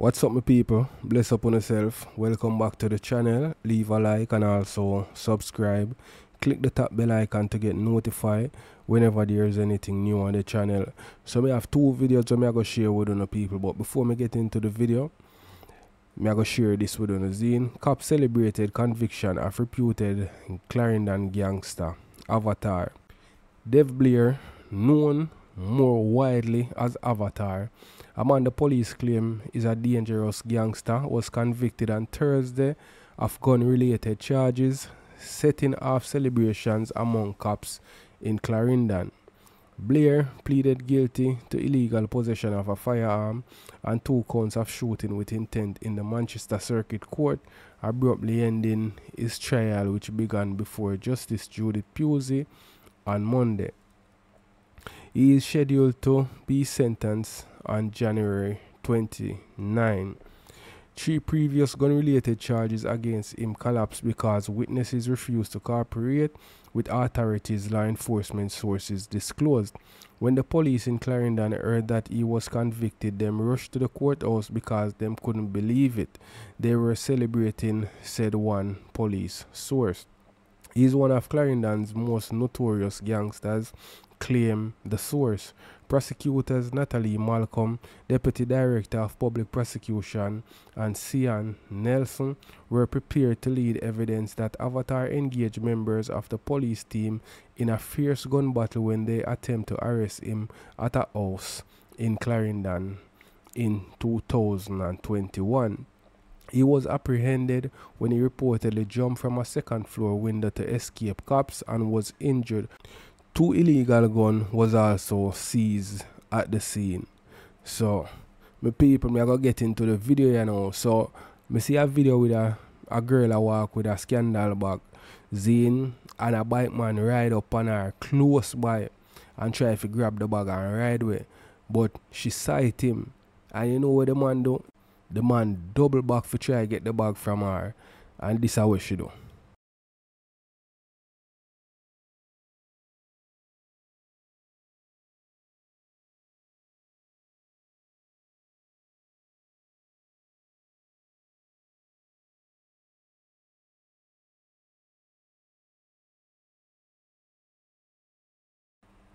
What's up my people? Bless up on yourself. Welcome back to the channel. Leave a like and also subscribe. Click the top bell icon to get notified whenever there's anything new on the channel. So we have two videos I'm going to share with the people. But before me get into the video, I'm going to share this with you. Zine. Cop celebrated conviction of reputed Clarendon gangster Avatar. Dev Blair, known more widely as Avatar, a man the police claim is a dangerous gangster, was convicted on Thursday of gun-related charges, setting off celebrations among cops in Clarendon. Blair pleaded guilty to illegal possession of a firearm and two counts of shooting with intent in the Manchester Circuit Court, abruptly ending his trial, which began before Justice Judith Pusey on Monday. He is scheduled to be sentenced on January 29. Three previous gun related charges against him collapsed because witnesses refused to cooperate with authorities, law enforcement sources disclosed. When the police in Clarendon heard that he was convicted, them rushed to the courthouse because them couldn't believe it. They were celebrating, said one police source. He is one of Clarendon's most notorious gangsters, claim the source. Prosecutors Natalie Malcolm, Deputy Director of Public Prosecution, and Sian Nelson were prepared to lead evidence that Avatar engaged members of the police team in a fierce gun battle when they attempt to arrest him at a house in Clarendon in 2021. He was apprehended when he reportedly jumped from a second floor window to escape cops and was injured two illegal gun was also seized at the scene. So, my people, me I go get into the video you know. So, me see a video with a, a girl I walk with a scandal bag. Zine and a bike man ride up on her close by and try to grab the bag and ride away. But she sight him. And you know what the man do? The man double back for try to get the bag from her. And this is what she do.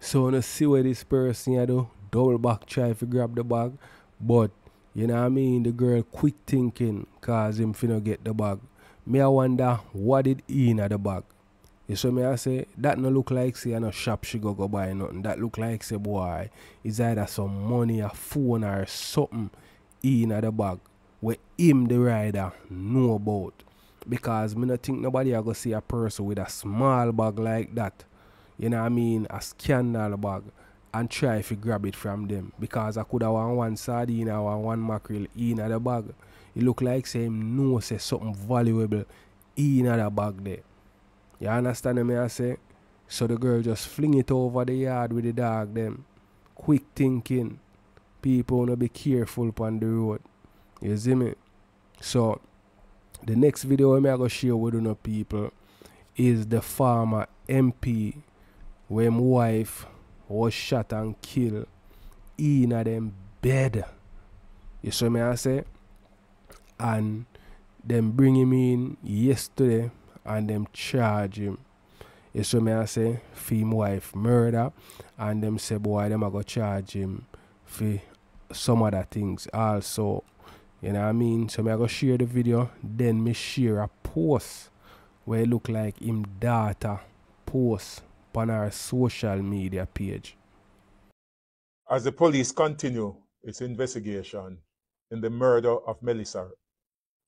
So to see where this person you do, double back try to grab the bag. But you know what I mean? The girl quick thinking cause him finna get the bag. Me I wonder what did he in the bag. You see me I say that no look like say no shop she go go buy nothing. That look like say boy it's either some money, a phone or something in at the bag where him the rider know about. Because me not think nobody I see a person with a small bag like that you know I mean, a scandal bag and try to grab it from them. Because I could have want one sardine or one mackerel in the bag. It look like same no say something valuable in the bag there. You understand me I say? So the girl just fling it over the yard with the dog them. Quick thinking. People wanna be careful on the road. You see me? So the next video I'm gonna share with you people is the farmer MP where my wife was shot and killed in a them bed. You see me I say? And them bring him in yesterday and them charge him. You see me I say? For my wife murder and them say boy them I go charge him for some other things also. You know what I mean? So me I go share the video, then me share a post where it look like him daughter post on our social media page. As the police continue its investigation in the murder of Melissa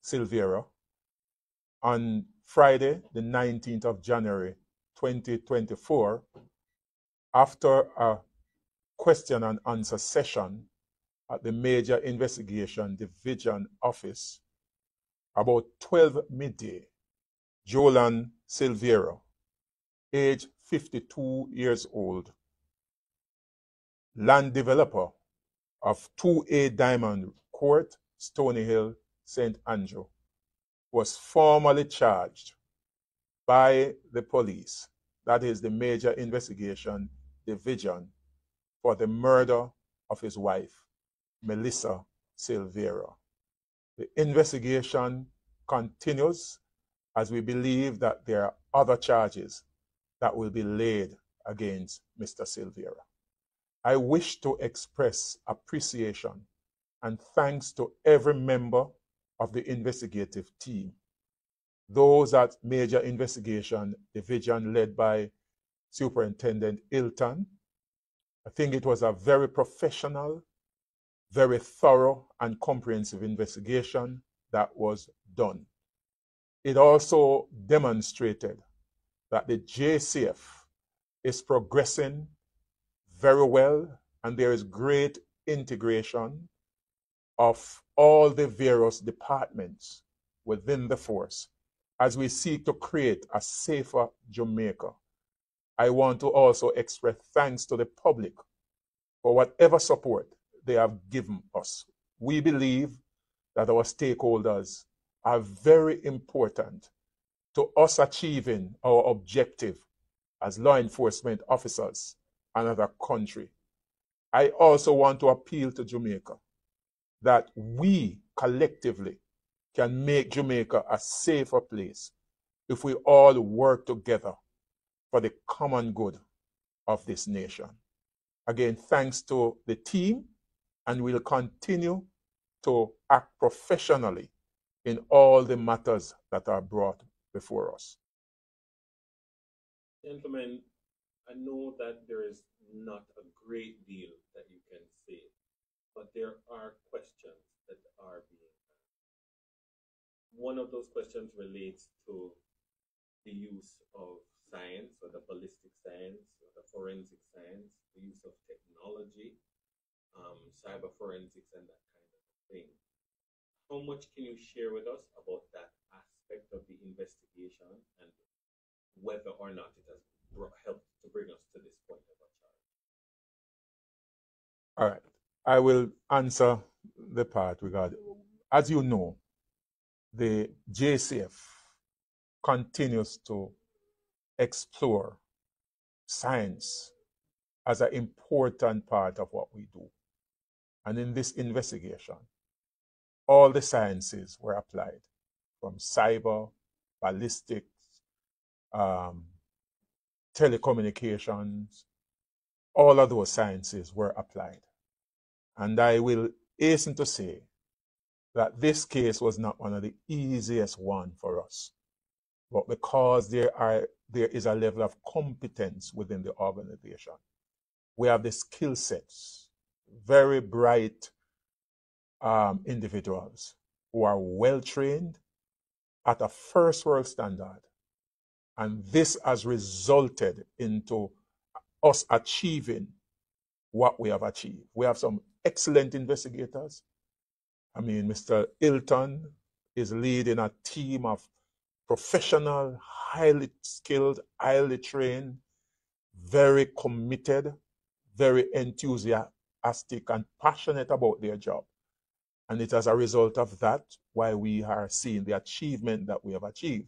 Silvera on Friday, the 19th of January 2024, after a question and answer session at the Major Investigation Division Office, about 12 midday, Jolyan Silvera, age 52 years old, land developer of 2A Diamond Court, Stony Hill, St. Andrew, was formally charged by the police, that is the Major Investigation Division, for the murder of his wife, Melissa Silvera. The investigation continues as we believe that there are other charges that will be laid against Mr. Silvera. I wish to express appreciation and thanks to every member of the investigative team. Those at Major Investigation Division led by Superintendent Ilton. I think it was a very professional, very thorough and comprehensive investigation that was done. It also demonstrated that the JCF is progressing very well and there is great integration of all the various departments within the force as we seek to create a safer Jamaica. I want to also express thanks to the public for whatever support they have given us. We believe that our stakeholders are very important to us achieving our objective as law enforcement officers and a country. I also want to appeal to Jamaica that we collectively can make Jamaica a safer place if we all work together for the common good of this nation. Again, thanks to the team, and we'll continue to act professionally in all the matters that are brought before us. Gentlemen, I know that there is not a great deal that you can say, but there are questions that are being asked. One of those questions relates to the use of science or the ballistic science or the forensic science, the use of technology, um, cyber forensics, and that kind of thing. How much can you share with us about that aspect of the investigation and whether or not it has brought, helped to bring us to this point of a charge? All right. I will answer the part regarding, as you know, the JCF continues to explore science as an important part of what we do. And in this investigation, all the sciences were applied from cyber, ballistics, um, telecommunications, all of those sciences were applied. And I will hasten to say that this case was not one of the easiest one for us. But because there are there is a level of competence within the organization, we have the skill sets, very bright um, individuals who are well trained at a first world standard. And this has resulted into us achieving what we have achieved. We have some excellent investigators. I mean, Mr. Ilton is leading a team of professional, highly skilled, highly trained, very committed, very enthusiastic, and passionate about their job. And it's as a result of that why we are seeing the achievement that we have achieved.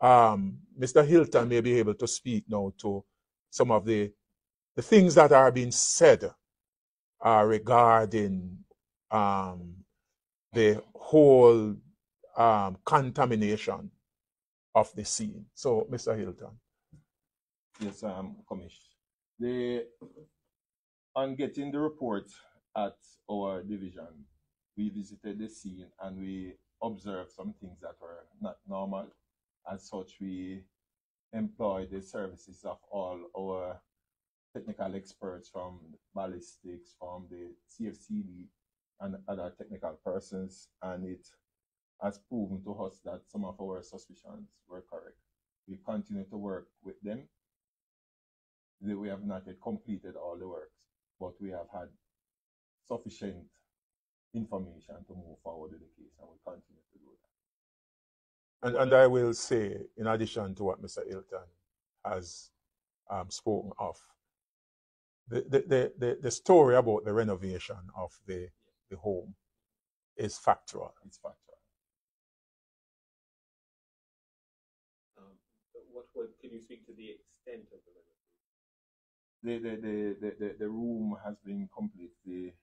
Um, Mr. Hilton may be able to speak now to some of the, the things that are being said uh, regarding um, the whole um, contamination of the scene. So, Mr. Hilton. Yes, um, Commish. The, on getting the report at our division, we visited the scene and we observed some things that were not normal. As such, we employed the services of all our technical experts from ballistics, from the CFCD, and other technical persons, and it has proven to us that some of our suspicions were correct. We continue to work with them. We have not yet completed all the works, but we have had sufficient information to move forward with the case, and we continue to do that. And, and I will say, in addition to what Mr. Ilton has um, spoken of, the, the, the, the story about the renovation of the, the home is factual. It's factual. Um, what, what can you speak to the extent of the renovation? The, the, the, the, the, the room has been completely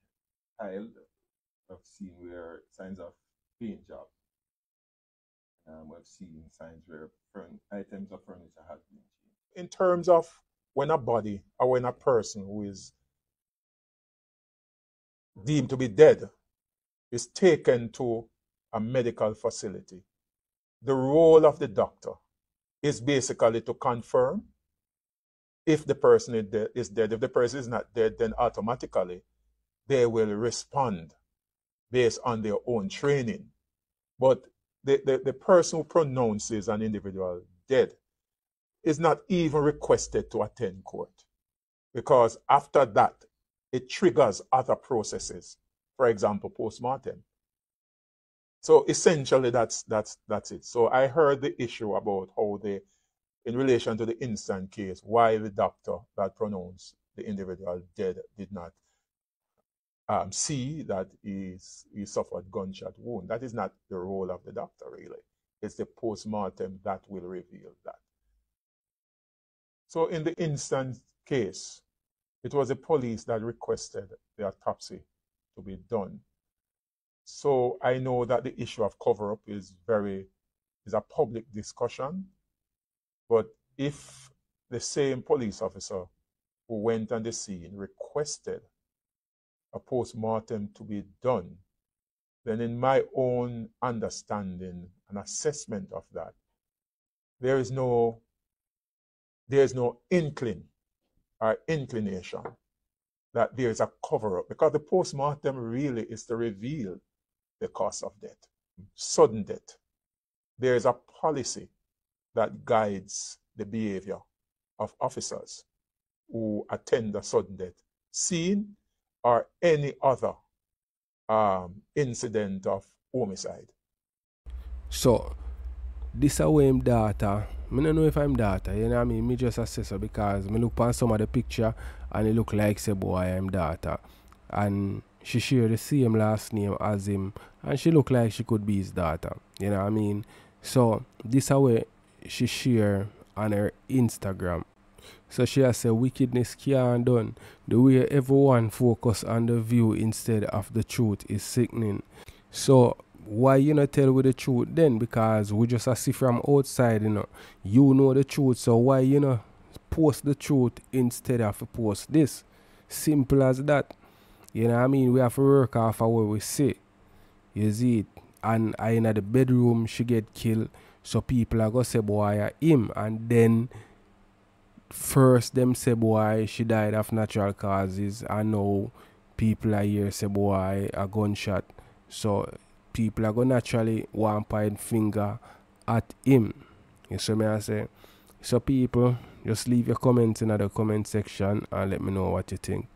tiled. I've seen where signs of paint job. Um, we've seen signs where items of furniture have been changed. in terms of when a body or when a person who is deemed to be dead is taken to a medical facility, the role of the doctor is basically to confirm if the person is dead. If the person is not dead, then automatically they will respond based on their own training. But the, the, the person who pronounces an individual dead is not even requested to attend court because after that, it triggers other processes. For example, postmortem. So essentially, that's that's that's it. So I heard the issue about how they, in relation to the instant case, why the doctor that pronounced the individual dead did not um, see that he's, he suffered gunshot wound. That is not the role of the doctor, really. It's the postmortem that will reveal that. So in the instant case, it was the police that requested the autopsy to be done. So I know that the issue of cover up is very is a public discussion. But if the same police officer who went on the scene requested a post-mortem to be done, then in my own understanding and assessment of that, there is no there is no inkling or inclination that there is a cover up because the post-mortem really is to reveal the cause of death, sudden death. There is a policy that guides the behavior of officers who attend a sudden death scene or any other um, incident of homicide. So, this away him data. I don't know if I'm data, you know what I mean? Me just assess her because me look on some of the picture and it look like say boy I'm data. And she share the same last name as him and she look like she could be his daughter. You know what I mean? So this away she share on her Instagram. So she has said wickedness can't done. The way everyone focus on the view instead of the truth is sickening. So why you not tell with the truth then? Because we just see from outside, you know. You know the truth, so why you know post the truth instead of post this? Simple as that. You know what I mean? We have to work off of what we say. You see it? And I in the bedroom she get killed. So people are gonna say boy him and then first them say boy she died of natural causes I know people are here say boy a gunshot. So people are gonna naturally want point finger at him. You see me I say? So people just leave your comments in the comment section and let me know what you think.